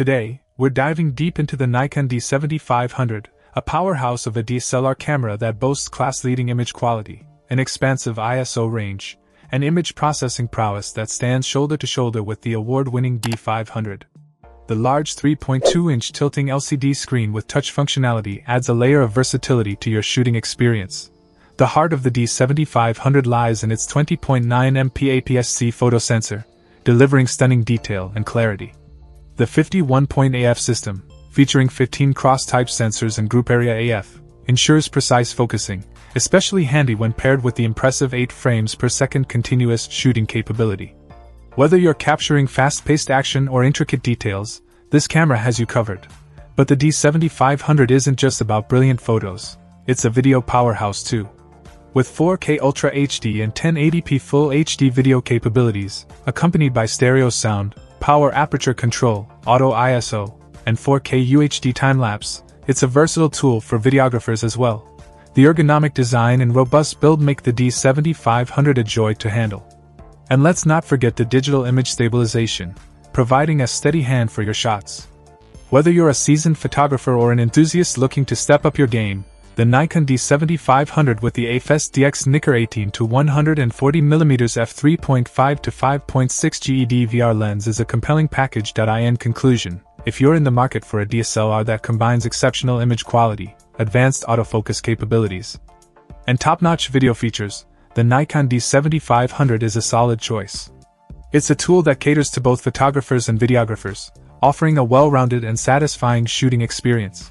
Today, we're diving deep into the Nikon D7500, a powerhouse of a DSLR camera that boasts class leading image quality, an expansive ISO range, and image processing prowess that stands shoulder to shoulder with the award winning D500. The large 3.2 inch tilting LCD screen with touch functionality adds a layer of versatility to your shooting experience. The heart of the D7500 lies in its 20.9 MP APS-C photosensor, delivering stunning detail and clarity. The 51-point AF system, featuring 15 cross-type sensors and group area AF, ensures precise focusing, especially handy when paired with the impressive 8 frames per second continuous shooting capability. Whether you're capturing fast-paced action or intricate details, this camera has you covered. But the D7500 isn't just about brilliant photos, it's a video powerhouse too. With 4K Ultra HD and 1080p Full HD video capabilities, accompanied by stereo sound, power aperture control, auto ISO, and 4K UHD time-lapse, it's a versatile tool for videographers as well. The ergonomic design and robust build make the D7500 a joy to handle. And let's not forget the digital image stabilization, providing a steady hand for your shots. Whether you're a seasoned photographer or an enthusiast looking to step up your game, the Nikon D7500 with the AF-S DX Nikkor 18 to 140mm f3.5 to 5.6 G ED VR lens is a compelling package. In conclusion, if you're in the market for a DSLR that combines exceptional image quality, advanced autofocus capabilities, and top-notch video features, the Nikon D7500 is a solid choice. It's a tool that caters to both photographers and videographers, offering a well-rounded and satisfying shooting experience.